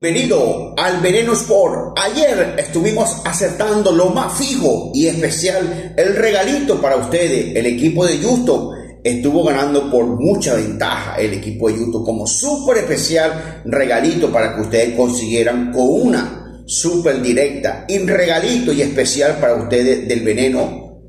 Bienvenido al Veneno Sport. Ayer estuvimos acertando lo más fijo y especial, el regalito para ustedes. El equipo de Justo estuvo ganando por mucha ventaja. El equipo de Justo como súper especial regalito para que ustedes consiguieran con una súper directa y regalito y especial para ustedes del Veneno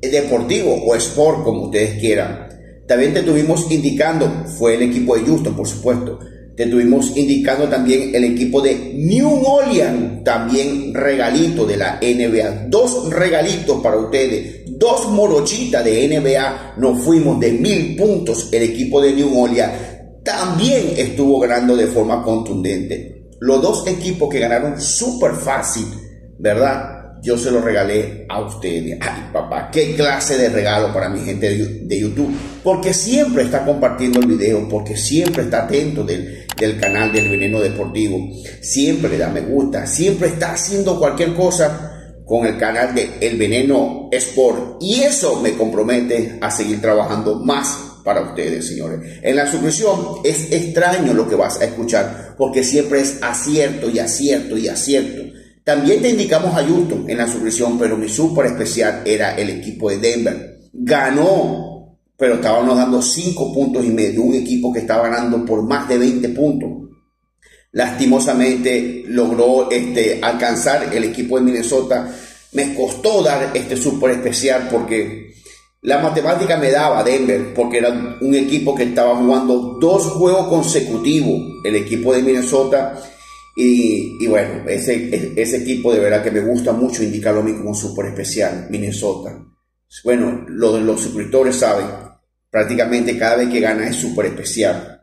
Deportivo o Sport como ustedes quieran. También te estuvimos indicando, fue el equipo de Justo por supuesto te estuvimos indicando también el equipo de New Orleans, también regalito de la NBA. Dos regalitos para ustedes, dos morochitas de NBA. Nos fuimos de mil puntos. El equipo de New Orleans también estuvo ganando de forma contundente. Los dos equipos que ganaron súper fácil, ¿verdad? Yo se lo regalé a ustedes. Ay, papá, qué clase de regalo para mi gente de YouTube. Porque siempre está compartiendo el video, porque siempre está atento del, del canal del Veneno Deportivo. Siempre da me gusta, siempre está haciendo cualquier cosa con el canal de El Veneno Sport. Y eso me compromete a seguir trabajando más para ustedes, señores. En la suscripción es extraño lo que vas a escuchar, porque siempre es acierto y acierto y acierto. También te indicamos a Houston en la suscripción, pero mi súper especial era el equipo de Denver. Ganó, pero estábamos dando 5 puntos y medio. Un equipo que estaba ganando por más de 20 puntos. Lastimosamente logró este, alcanzar el equipo de Minnesota. Me costó dar este súper especial porque la matemática me daba Denver, porque era un equipo que estaba jugando dos juegos consecutivos. El equipo de Minnesota y, bueno, ese, ese equipo de verdad que me gusta mucho indicarlo a mí como súper especial, Minnesota. Bueno, lo, los suscriptores saben, prácticamente cada vez que gana es súper especial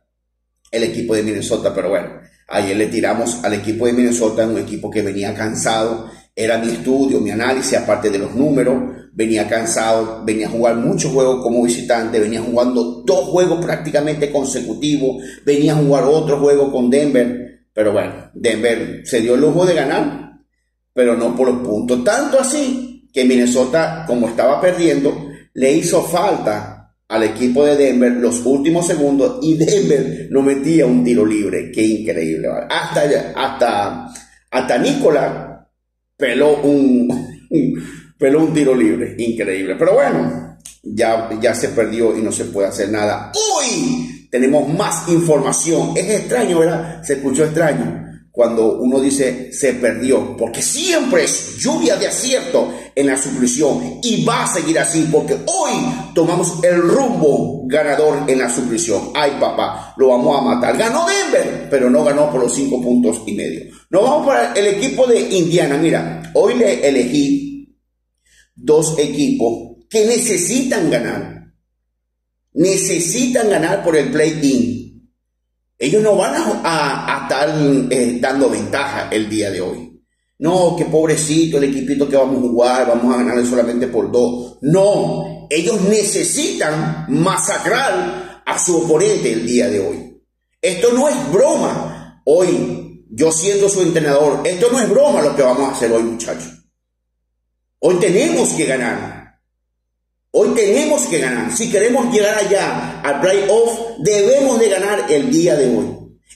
el equipo de Minnesota, pero bueno, ayer le tiramos al equipo de Minnesota, un equipo que venía cansado, era mi estudio, mi análisis, aparte de los números, venía cansado, venía a jugar muchos juegos como visitante, venía jugando dos juegos prácticamente consecutivos, venía a jugar otro juego con Denver, pero bueno, Denver se dio el lujo de ganar, pero no por punto. Tanto así que Minnesota, como estaba perdiendo, le hizo falta al equipo de Denver los últimos segundos y Denver no metía un tiro libre. Qué increíble. Hasta, hasta, hasta peló un, peló un tiro libre. Increíble. Pero bueno, ya, ya se perdió y no se puede hacer nada. ¡Uy! Tenemos más información. Es extraño, ¿verdad? Se escuchó extraño cuando uno dice se perdió, porque siempre es lluvia de acierto en la suscripción y va a seguir así porque hoy tomamos el rumbo ganador en la suscripción. Ay papá, lo vamos a matar. Ganó Denver, pero no ganó por los cinco puntos y medio. Nos vamos para el equipo de Indiana. Mira, hoy le elegí dos equipos que necesitan ganar necesitan ganar por el play-in. Ellos no van a, estar eh, dando ventaja el día de hoy. No, que pobrecito el equipito que vamos a jugar, vamos a ganar solamente por dos. No, ellos necesitan masacrar a su oponente el día de hoy. Esto no es broma. Hoy, yo siendo su entrenador, esto no es broma lo que vamos a hacer hoy, muchachos. Hoy tenemos que ganar. Tenemos que ganar. Si queremos llegar allá al playoff, debemos de ganar el día de hoy.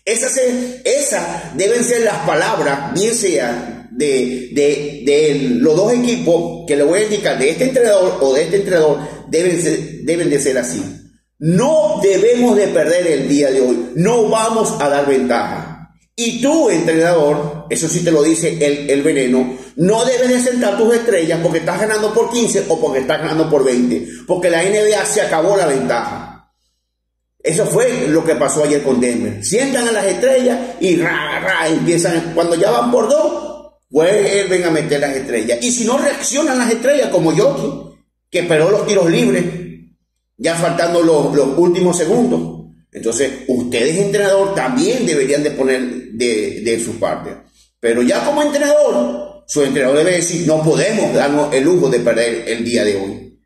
Esas, esas deben ser las palabras, bien sea de, de, los dos equipos que le voy a indicar, de este entrenador o de este entrenador, deben, deben de ser así. No debemos de perder el día de hoy. No vamos a dar ventaja. Y tú, entrenador, eso sí te lo dice el, veneno, no debes de sentar tus estrellas porque estás ganando por 15 o porque estás ganando por 20, porque la NBA se acabó la ventaja. Eso fue lo que pasó ayer con Denver. Sientan a las estrellas y ra, ra, empiezan, cuando ya van por dos, vuelven a meter las estrellas. Y si no reaccionan las estrellas, como yo, que esperó los tiros libres, ya faltando los, los últimos segundos, entonces, ustedes, entrenador, también deberían de poner de, su parte. Pero ya como entrenador, su entrenador debe decir, no podemos darnos el lujo de perder el día de hoy.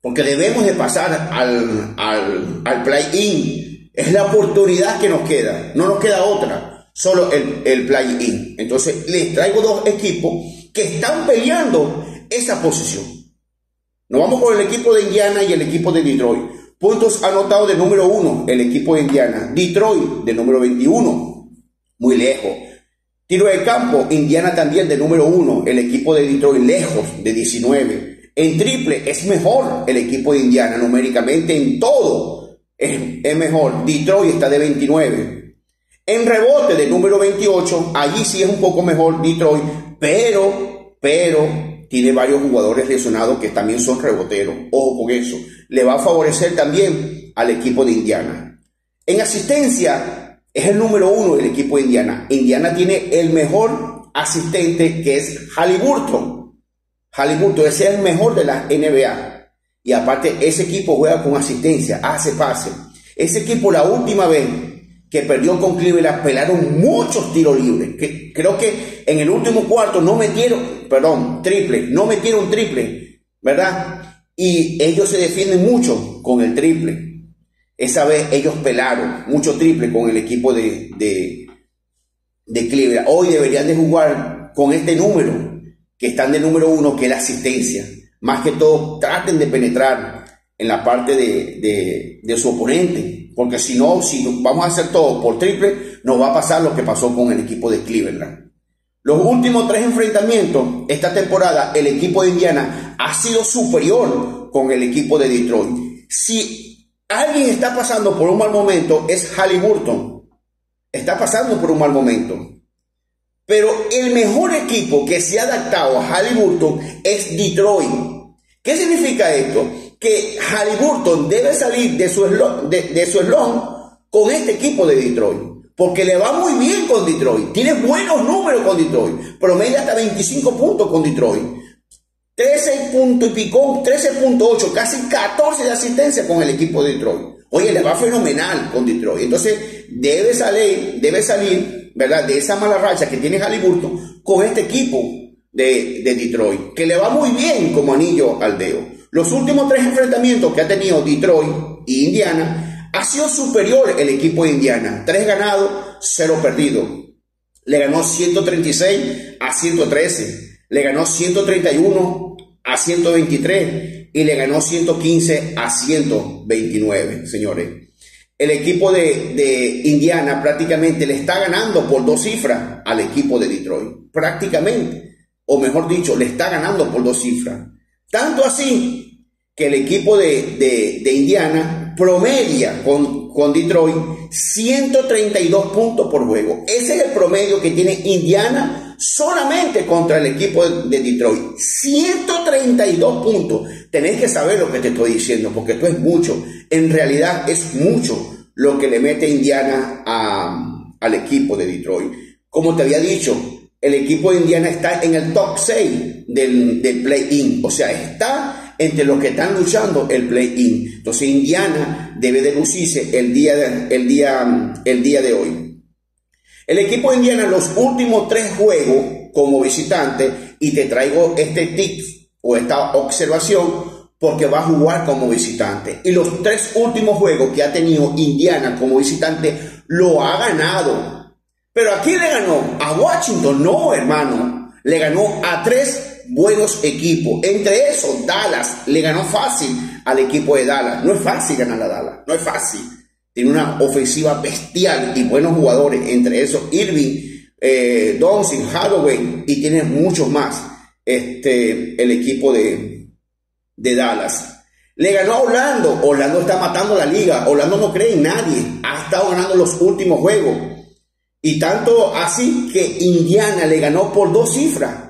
Porque debemos de pasar al, al, play-in. Es la oportunidad que nos queda. No nos queda otra. Solo el, el play-in. Entonces, les traigo dos equipos que están peleando esa posición. Nos vamos con el equipo de Indiana y el equipo de Detroit. Puntos anotados de número uno, el equipo de Indiana. Detroit de número 21, muy lejos. Tiro de campo, Indiana también de número uno, el equipo de Detroit lejos de 19. En triple es mejor el equipo de Indiana numéricamente en todo. Es, es mejor. Detroit está de 29. En rebote de número 28, allí sí es un poco mejor Detroit, pero, pero tiene varios jugadores lesionados que también son reboteros. Ojo con eso. Le va a favorecer también al equipo de Indiana. En asistencia es el número uno del equipo de Indiana. Indiana tiene el mejor asistente que es Halliburton. Halliburton ese es el mejor de la NBA. Y aparte ese equipo juega con asistencia, hace pase. Ese equipo la última vez que perdió con Cleveland, pelaron muchos tiros libres. Creo que en el último cuarto no metieron, perdón, triple, no metieron triple, ¿verdad? Y ellos se defienden mucho con el triple. Esa vez ellos pelaron mucho triple con el equipo de, de, de. Hoy deberían de jugar con este número, que están de número uno, que es la asistencia. Más que todo, traten de penetrar en la parte de, de su oponente porque si no, si vamos a hacer todo por triple, nos va a pasar lo que pasó con el equipo de Cleveland. Los últimos tres enfrentamientos, esta temporada, el equipo de Indiana ha sido superior con el equipo de Detroit. Si alguien está pasando por un mal momento, es Halliburton. Está pasando por un mal momento. Pero el mejor equipo que se ha adaptado a Halliburton es Detroit. ¿Qué significa esto? Que Halliburton debe salir de su eslón, de, su con este equipo de Detroit. Porque le va muy bien con Detroit. Tiene buenos números con Detroit. Promedia hasta 25 puntos con Detroit. 13 puntos y pico, 13.8, casi 14 de asistencia con el equipo de Detroit. Oye, le va fenomenal con Detroit. Entonces, debe salir, debe salir, ¿verdad? De esa mala racha que tiene Halliburton con este equipo de, de Detroit, que le va muy bien como anillo al dedo. Los últimos tres enfrentamientos que ha tenido Detroit y Indiana ha sido superior el equipo de Indiana. Tres ganados, cero perdidos. Le ganó 136 a 113. Le ganó 131 a 123 y le ganó 115 a 129, señores. El equipo de, Indiana prácticamente le está ganando por dos cifras al equipo de Detroit. Prácticamente. O mejor dicho, le está ganando por dos cifras. Tanto así que el equipo de, Indiana promedia con, con, Detroit 132 puntos por juego. Ese es el promedio que tiene Indiana solamente contra el equipo de, Detroit. 132 puntos. Tenéis que saber lo que te estoy diciendo, porque esto es mucho. En realidad es mucho lo que le mete Indiana al equipo de Detroit. Como te había dicho, el equipo de Indiana está en el top 6 del, play-in. O sea, está entre los que están luchando el play-in. Entonces Indiana debe de lucirse el día de, día, el día de hoy. El equipo de Indiana los últimos tres juegos como visitante y te traigo este tip o esta observación porque va a jugar como visitante. Y los tres últimos juegos que ha tenido Indiana como visitante lo ha ganado. Pero ¿a quién le ganó? A Washington, no, hermano. Le ganó a tres buenos equipos. Entre esos, Dallas le ganó fácil al equipo de Dallas. No es fácil ganar a Dallas, no es fácil. Tiene una ofensiva bestial y buenos jugadores. Entre esos, Irving, eh, Doncic, Holloway y tiene muchos más. Este, el equipo de, de Dallas. Le ganó a Orlando. Orlando está matando la liga. Orlando no cree en nadie. Ha estado ganando los últimos juegos. Y tanto así que Indiana le ganó por dos cifras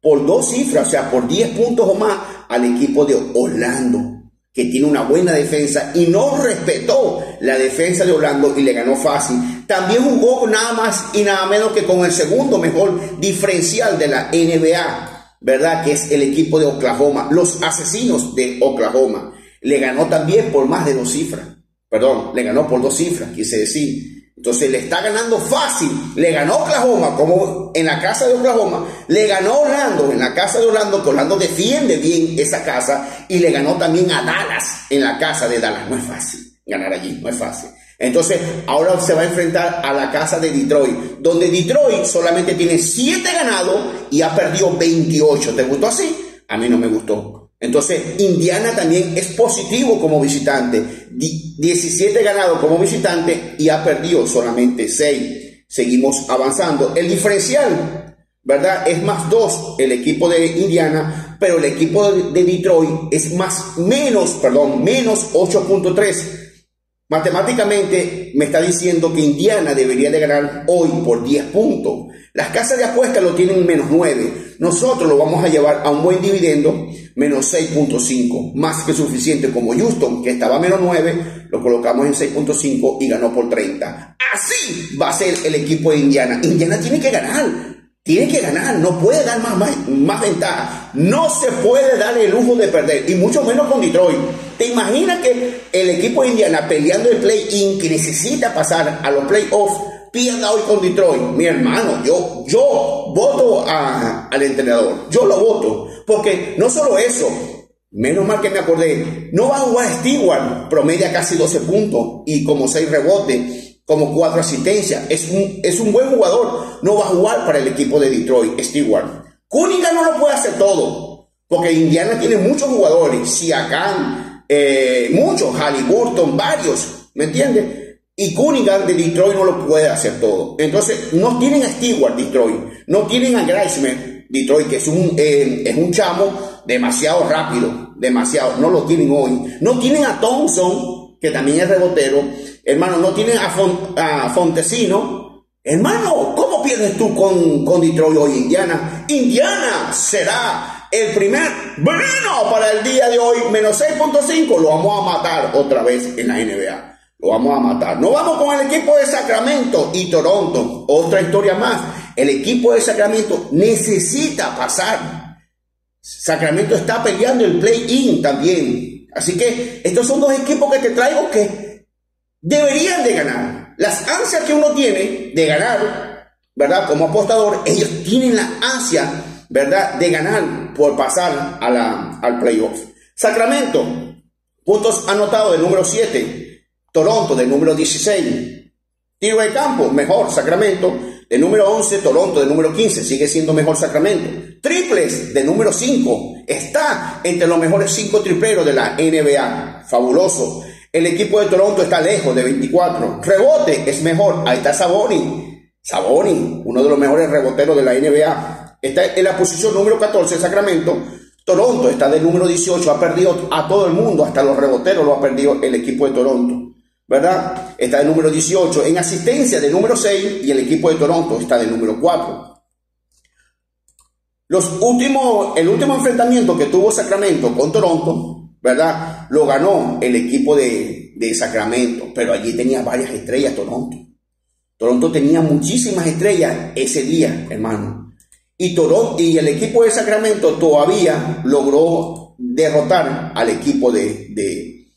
por dos cifras, o sea, por 10 puntos o más al equipo de Orlando, que tiene una buena defensa y no respetó la defensa de Orlando y le ganó fácil. También jugó nada más y nada menos que con el segundo mejor diferencial de la NBA, ¿verdad? Que es el equipo de Oklahoma, los asesinos de Oklahoma. Le ganó también por más de dos cifras. Perdón, le ganó por dos cifras, quise decir. Entonces le está ganando fácil. Le ganó Oklahoma, como en la casa de Oklahoma. Le ganó Orlando, en la casa de Orlando, que Orlando defiende bien esa casa. Y le ganó también a Dallas, en la casa de Dallas. No es fácil ganar allí, no es fácil. Entonces, ahora se va a enfrentar a la casa de Detroit, donde Detroit solamente tiene 7 ganados y ha perdido 28. ¿Te gustó así? A mí no me gustó. Entonces, Indiana también es positivo como visitante. 17 ganados como visitante y ha perdido solamente 6. seguimos avanzando. El diferencial, ¿verdad? Es más 2 el equipo de Indiana, pero el equipo de Detroit es más, menos, perdón, menos 8.3. Matemáticamente me está diciendo que Indiana debería de ganar hoy por 10 puntos. Las casas de apuestas lo tienen menos 9. Nosotros lo vamos a llevar a un buen dividendo, menos 6.5. Más que suficiente como Houston, que estaba menos 9, lo colocamos en 6.5 y ganó por 30. Así va a ser el equipo de Indiana. Indiana tiene que ganar. Tiene que ganar, no puede dar más, más, más, ventaja. No se puede dar el lujo de perder, y mucho menos con Detroit. ¿Te imaginas que el equipo de Indiana peleando el play-in, que necesita pasar a los playoffs, pierda hoy con Detroit? Mi hermano, yo, yo voto al entrenador, yo lo voto, porque no solo eso, menos mal que me acordé, no va a jugar Stewart, promedia casi 12 puntos y como 6 rebotes como cuatro asistencias. Es un, es un buen jugador. No va a jugar para el equipo de Detroit, Stewart. Cunningham no lo puede hacer todo, porque Indiana tiene muchos jugadores. Siakam, eh, muchos, Halliburton, varios, ¿me entiendes? Y Cunningham de Detroit no lo puede hacer todo. Entonces, no tienen a Stewart, Detroit. No tienen a Greisman, Detroit, que es un, eh, es un chamo demasiado rápido, demasiado. No lo tienen hoy. No tienen a Thompson, que también es rebotero hermano, no tienen a, Fontesino. Hermano, ¿cómo pierdes tú con, con Detroit hoy, Indiana? Indiana será el primer veneno para el día de hoy, menos 6.5. Lo vamos a matar otra vez en la NBA. Lo vamos a matar. No vamos con el equipo de Sacramento y Toronto. Otra historia más. El equipo de Sacramento necesita pasar. Sacramento está peleando el play-in también. Así que estos son dos equipos que te traigo que deberían de ganar. Las ansias que uno tiene de ganar, ¿verdad? Como apostador, ellos tienen la ansia, ¿verdad? De ganar por pasar a la, al playoff. Sacramento, puntos anotados del número 7. Toronto del número 16. Tiro de campo, mejor Sacramento. El número 11, Toronto, del número 15, sigue siendo mejor Sacramento. Triples, de número 5, está entre los mejores 5 tripleros de la NBA. Fabuloso. El equipo de Toronto está lejos de 24. Rebote es mejor. Ahí está Saboni. Saboni, uno de los mejores reboteros de la NBA. Está en la posición número 14 Sacramento. Toronto está del número 18. Ha perdido a todo el mundo, hasta los reboteros lo ha perdido el equipo de Toronto. ¿Verdad? Está del número 18. En asistencia del número 6 y el equipo de Toronto está del número 4. Los últimos, el último enfrentamiento que tuvo Sacramento con Toronto ¿verdad? Lo ganó el equipo de, de Sacramento, pero allí tenía varias estrellas Toronto. Toronto tenía muchísimas estrellas ese día, hermano. Y, Toronto, y el equipo de Sacramento todavía logró derrotar al equipo de, de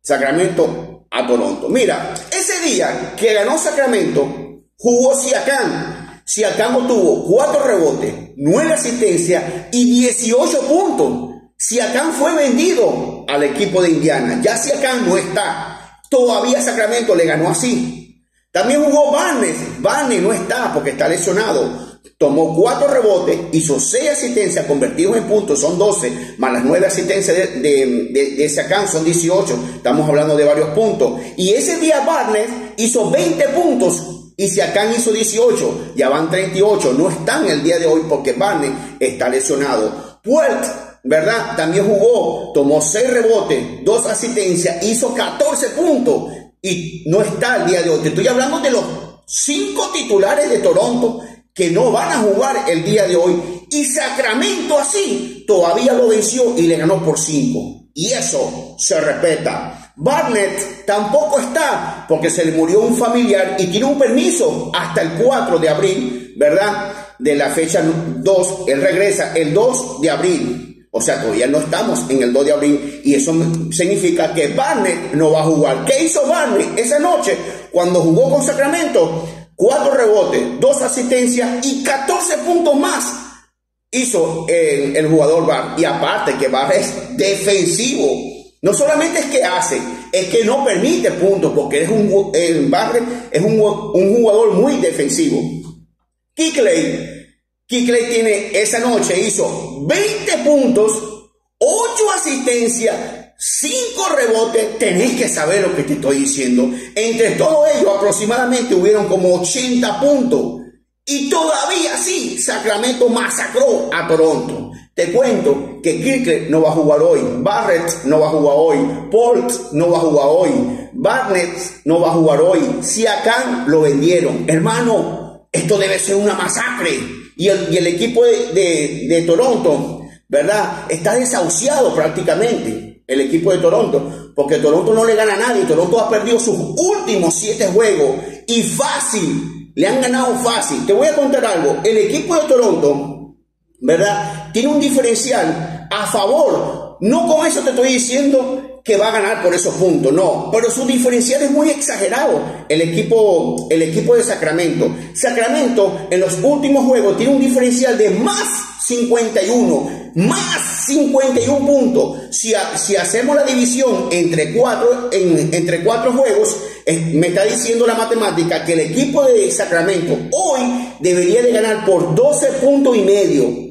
Sacramento a Toronto. Mira, ese día que ganó Sacramento, jugó Siakam. Siakam tuvo cuatro rebotes, nueve asistencias y 18 puntos. Siakam fue vendido al equipo de Indiana. Ya Siakam no está. Todavía Sacramento le ganó así. También jugó Barnes. Barnes no está porque está lesionado. Tomó cuatro rebotes, hizo seis asistencias convertidos en puntos, son 12, más las nueve asistencias de, de, de, son 18. Estamos hablando de varios puntos. Y ese día Barnes hizo 20 puntos y Siakam hizo 18. Ya van 38. No están el día de hoy porque Barnes está lesionado. Puert ¿verdad? También jugó, tomó 6 rebotes, 2 asistencias, hizo 14 puntos y no está al día de hoy. Te estoy hablando de los 5 titulares de Toronto que no van a jugar el día de hoy. Y Sacramento así todavía lo venció y le ganó por 5. Y eso se respeta. Barnett tampoco está porque se le murió un familiar y tiene un permiso hasta el 4 de abril, ¿verdad? De la fecha 2. Él regresa el 2 de abril. O sea, todavía no estamos en el 2 de abril y eso significa que Barney no va a jugar. ¿Qué hizo Barney esa noche cuando jugó con Sacramento? Cuatro rebotes, dos asistencias y 14 puntos más hizo el, jugador Bar. Y aparte que Bar es defensivo. No solamente es que hace, es que no permite puntos porque es un, el es un, un jugador muy defensivo. Kickley Kikley tiene esa noche, hizo 20 puntos, 8 asistencias, cinco rebotes, tenéis que saber lo que te estoy diciendo. Entre todo ello, aproximadamente hubieron como 80 puntos. Y todavía sí, Sacramento masacró a Toronto. Te cuento que Kirkler no va a jugar hoy, Barrett no va a jugar hoy, Paul no va a jugar hoy, Barnett no va a jugar hoy, Siakam lo vendieron. Hermano, esto debe ser una masacre. Y el, equipo de, de Toronto, ¿verdad? Está desahuciado prácticamente, el equipo de Toronto, porque Toronto no le gana a nadie. Toronto ha perdido sus últimos siete juegos y fácil le han ganado fácil. Te voy a contar algo. El equipo de Toronto, ¿verdad? Tiene un diferencial a favor. No con eso te estoy diciendo que va a ganar por esos puntos, no. Pero su diferencial es muy exagerado. El equipo, el equipo de Sacramento. Sacramento en los últimos juegos tiene un diferencial de más 51, más 51 puntos. Si, si hacemos la división entre cuatro, entre cuatro juegos, me está diciendo la matemática que el equipo de Sacramento hoy debería de ganar por 12 puntos y medio.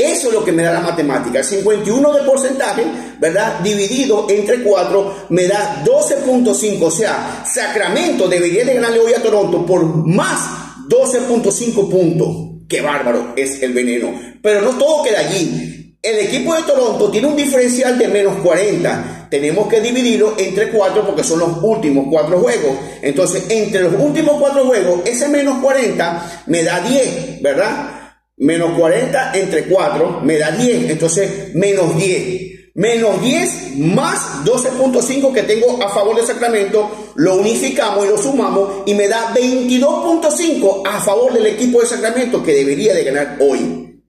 Eso es lo que me da la matemática. 51 de porcentaje, ¿verdad? Dividido entre 4 me da 12.5. O sea, Sacramento debería de ganarle hoy a Toronto por más 12.5 puntos. Qué bárbaro es el veneno. Pero no todo queda allí. El equipo de Toronto tiene un diferencial de menos 40. Tenemos que dividirlo entre 4 porque son los últimos 4 juegos. Entonces, entre los últimos 4 juegos, ese menos 40 me da 10, ¿verdad? Menos 40 entre 4 me da 10. Entonces, menos 10 menos 10 más 12.5 que tengo a favor de Sacramento, lo unificamos y lo sumamos y me da 22.5 a favor del equipo de Sacramento que debería de ganar hoy.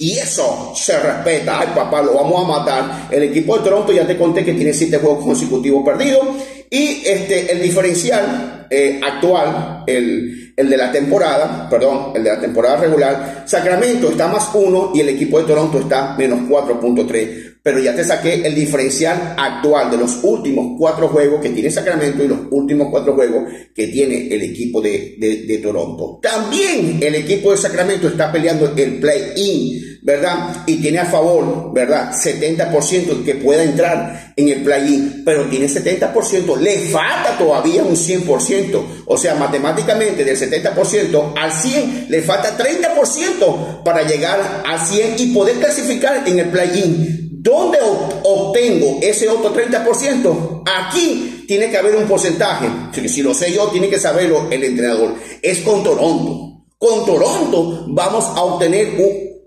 Y eso se respeta. Ay, papá, lo vamos a matar. El equipo de Toronto ya te conté que tiene 7 juegos consecutivos perdidos. Y este, el diferencial eh, actual, el, el de la temporada, perdón, el de la temporada regular, Sacramento está más 1 y el equipo de Toronto está menos 4.3 pero ya te saqué el diferencial actual de los últimos cuatro juegos que tiene Sacramento y los últimos cuatro juegos que tiene el equipo de, de, Toronto. También el equipo de Sacramento está peleando el play-in, ¿verdad? Y tiene a favor, ¿verdad? 70% que pueda entrar en el play-in, pero tiene 70%, le falta todavía un 100%, o sea, matemáticamente del 70% al 100 le falta 30% para llegar al 100 y poder clasificar en el play-in. ¿Dónde obtengo ese otro 30%? Aquí tiene que haber un porcentaje. Si lo sé yo, tiene que saberlo el entrenador. Es con Toronto. Con Toronto vamos a obtener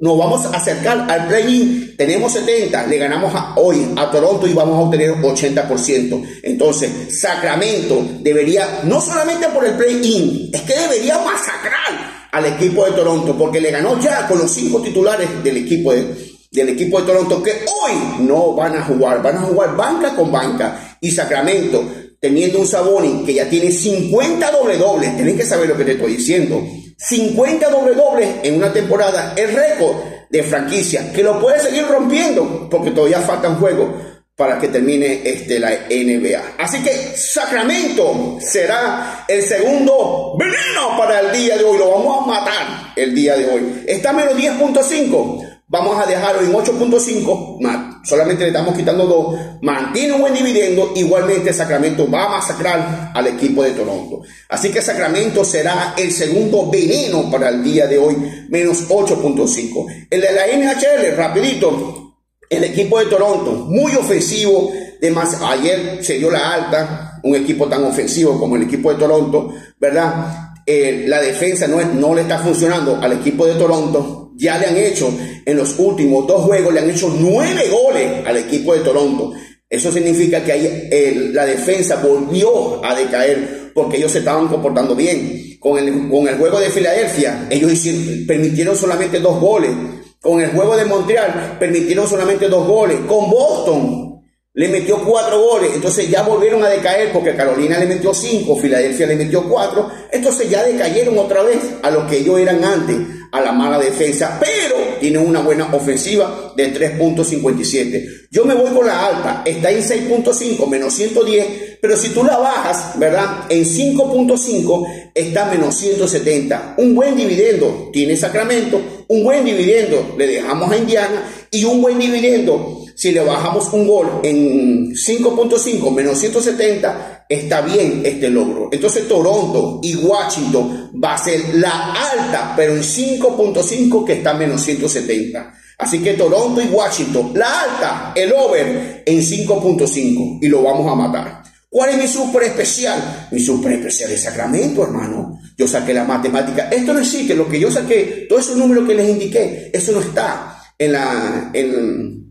nos vamos a acercar al play-in. Tenemos 70, le ganamos hoy a Toronto y vamos a obtener 80%. Entonces, Sacramento debería, no solamente por el play-in, es que debería masacrar al equipo de Toronto, porque le ganó ya con los cinco titulares del equipo de, del equipo de Toronto que hoy no van a jugar, van a jugar banca con banca. Y Sacramento, teniendo un Sabonis que ya tiene 50 doble dobles, tienen que saber lo que te estoy diciendo. 50 doble dobles en una temporada, el récord de franquicia, que lo puede seguir rompiendo, porque todavía faltan juegos para que termine este, la NBA. Así que Sacramento será el segundo veneno para el día de hoy. Lo vamos a matar el día de hoy. Está menos 10.5 vamos a dejarlo en 8.5, solamente le estamos quitando 2, mantiene un buen dividendo, igualmente Sacramento va a masacrar al equipo de Toronto. Así que Sacramento será el segundo veneno para el día de hoy, menos 8.5. El de la NHL, rapidito, el equipo de Toronto, muy ofensivo, de más, ayer se dio la alta, un equipo tan ofensivo como el equipo de Toronto, ¿verdad? Eh, la defensa no, no le está funcionando al equipo de Toronto, ya le han hecho en los últimos dos juegos, le han hecho nueve goles al equipo de Toronto. Eso significa que ahí la defensa volvió a decaer porque ellos se estaban comportando bien. Con el, con el juego de Filadelfia, ellos hicieron, permitieron solamente dos goles. Con el juego de Montreal, permitieron solamente dos goles. Con Boston, le metió cuatro goles. Entonces ya volvieron a decaer porque Carolina le metió cinco, Filadelfia le metió cuatro. Entonces ya decayeron otra vez a lo que ellos eran antes a la mala defensa, pero tiene una buena ofensiva de 3.57. Yo me voy con la alta, está en 6.5, menos 110, pero si tú la bajas, ¿verdad? En 5.5 está menos 170. Un buen dividendo tiene Sacramento, un buen dividendo le dejamos a Indiana y un buen dividendo si le bajamos un gol en 5.5 menos 170, está bien este logro. Entonces Toronto y Washington va a ser la alta, pero en 5.5 que está menos 170. Así que Toronto y Washington, la alta, el over en 5.5 y lo vamos a matar. ¿Cuál es mi super especial? Mi super especial es Sacramento, hermano. Yo saqué la matemática. Esto no existe. Lo que yo saqué, todos esos números que les indiqué, eso no está en la, en,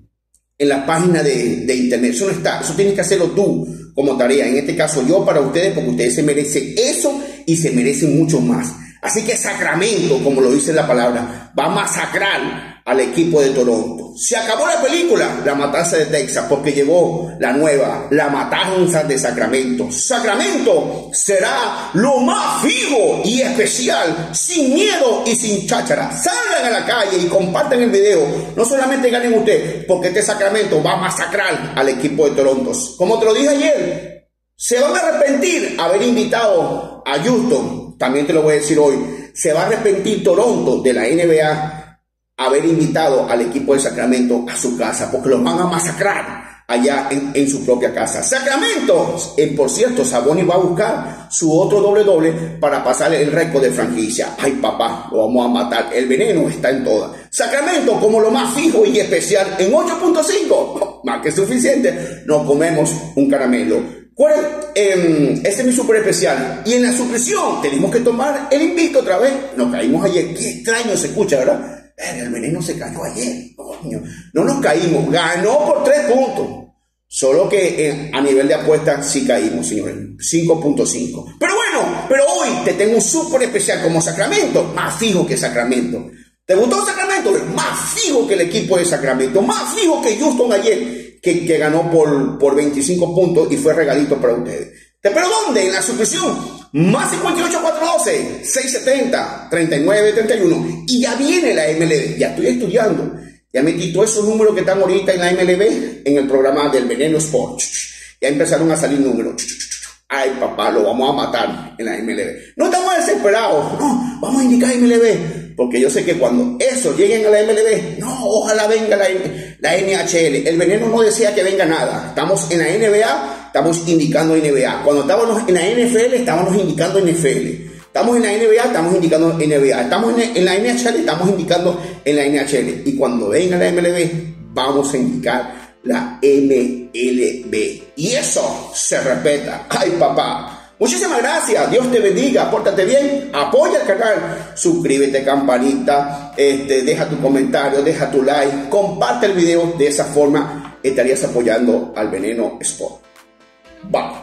en la página de, de, internet. Eso no está. Eso tienes que hacerlo tú como tarea. En este caso yo para ustedes, porque ustedes se merecen eso y se merecen mucho más. Así que Sacramento, como lo dice la palabra, va a masacrar al equipo de Toronto. Se acabó la película, la matanza de Texas, porque llegó la nueva, la matanza de Sacramento. Sacramento será lo más fijo y especial, sin miedo y sin cháchara. Salgan a la calle y compartan el video. No solamente ganen ustedes, porque este Sacramento va a masacrar al equipo de Toronto. Como te lo dije ayer, se van a arrepentir haber invitado a Houston. También te lo voy a decir hoy. Se va a arrepentir Toronto de la NBA haber invitado al equipo de Sacramento a su casa, porque los van a masacrar allá en, su propia casa. Sacramento, eh, por cierto, Saboni va a buscar su otro doble doble para pasarle el récord de franquicia. Ay papá, lo vamos a matar. El veneno está en todas. Sacramento como lo más fijo y especial en 8.5. Más que suficiente. Nos comemos un caramelo. ¿Cuál eh, ese es mi super especial. Y en la supresión tenemos que tomar el invito otra vez. Nos caímos ayer. Qué extraño se escucha, ¿verdad? El veneno se cayó ayer. No nos caímos. Ganó por tres puntos. Solo que eh, a nivel de apuesta sí caímos, señores. 5.5. Pero bueno, pero hoy te tengo un súper especial como Sacramento. Más fijo que Sacramento. ¿Te gustó Sacramento? Más fijo que el equipo de Sacramento. Más fijo que Houston ayer, que, que ganó por, por 25 puntos y fue regalito para ustedes. ¿Pero dónde? En la suscripción. Más 58 412 670 39 31. Y ya viene la MLB. Ya estoy estudiando. Ya metí todos esos números que están ahorita en la MLB en el programa del Veneno Sports. Ya empezaron a salir números. Ay, papá, lo vamos a matar en la MLB. No estamos desesperados. No, vamos a indicar MLB. Porque yo sé que cuando eso lleguen a la MLB, no, ojalá venga la, la NHL. El veneno no desea que venga nada. Estamos en la NBA estamos indicando NBA. Cuando estábamos en la NFL, estábamos indicando NFL. Estamos en la NBA, estamos indicando NBA. Estamos en, la NHL, estamos indicando en la NHL. Y cuando venga la MLB, vamos a indicar la MLB. Y eso se respeta. Ay, papá. Muchísimas gracias, Dios te bendiga, pórtate bien, apoya el canal, suscríbete, campanita, este, deja tu comentario, deja tu like, comparte el video, de esa forma estarías apoyando al Veneno Sport. Bah!